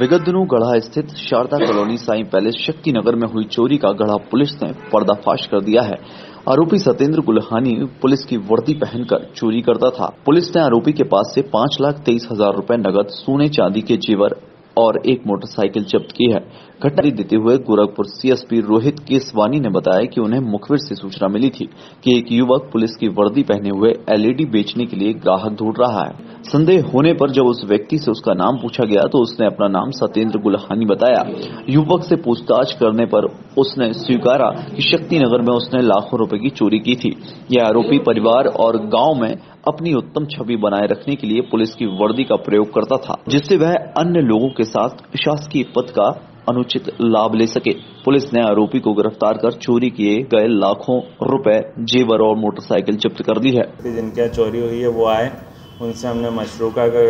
विगत दिनों गढ़ा स्थित शारदा कॉलोनी साई पैलेस शक्ति नगर में हुई चोरी का गढ़ा पुलिस ने पर्दाफाश कर दिया है। आरोपी सत्येंद्र गुलहानी पुलिस की वर्दी पहनकर चोरी करता था। पुलिस ने आरोपी के पास से पाँच लाख तेईस हज़ार रूपए नगद, सोने, चांदी के जेवर और एक मोटरसाइकिल जब्त की है। घटना देते हुए गोरखपुर सीएसपी रोहित केसवानी ने बताया कि उन्हें मुखबिर से सूचना मिली थी कि एक युवक पुलिस की वर्दी पहने हुए एलईडी बेचने के लिए ग्राहक ढूंढ रहा है। संदेह होने पर जब उस व्यक्ति से उसका नाम पूछा गया तो उसने अपना नाम सत्येंद्र गुलहानी बताया। युवक से पूछताछ करने पर उसने स्वीकारा कि शक्ति नगर में उसने लाखों रुपए की चोरी की थी। यह आरोपी परिवार और गाँव में अपनी उत्तम छवि बनाए रखने के लिए पुलिस की वर्दी का प्रयोग करता था, जिससे वह अन्य लोगों के साथ शासकीय पद का अनुचित लाभ ले सके। पुलिस ने आरोपी को गिरफ़्तार कर चोरी किए गए लाखों रुपए जेवर और मोटरसाइकिल जब्त कर दी है। जिनके चोरी हुई है, वो आए। उनसे हमने मशरूका का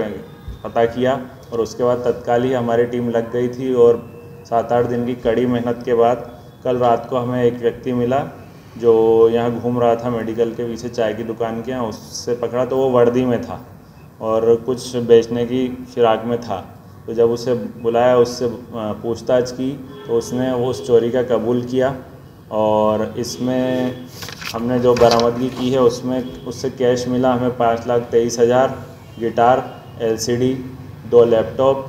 पता किया और उसके बाद तत्काल ही हमारी टीम लग गई थी और सात आठ दिन की कड़ी मेहनत के बाद कल रात को हमें एक व्यक्ति मिला जो यहाँ घूम रहा था मेडिकल के पीछे चाय की दुकान के यहाँ, उससे पकड़ा तो वो वर्दी में था और कुछ बेचने की फिराक में था। तो जब उसे बुलाया, उससे पूछताछ की तो उसने वो उस चोरी का कबूल किया और इसमें हमने जो बरामदगी की है, उसमें, उससे कैश मिला हमें पाँच लाख तेईस हज़ार। गिटार, एलसीडी, दो लैपटॉप,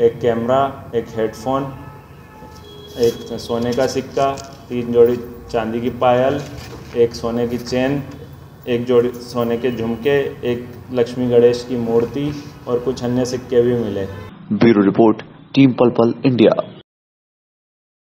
एक कैमरा, एक हेडफोन, एक सोने का सिक्का, तीन जोड़ी चांदी की पायल, एक सोने की चेन, एक जोड़ी सोने के झुमके, एक लक्ष्मी गणेश की मूर्ति और कुछ अन्य सिक्के भी मिले। ब्यूरो रिपोर्ट, टीम पल पल इंडिया।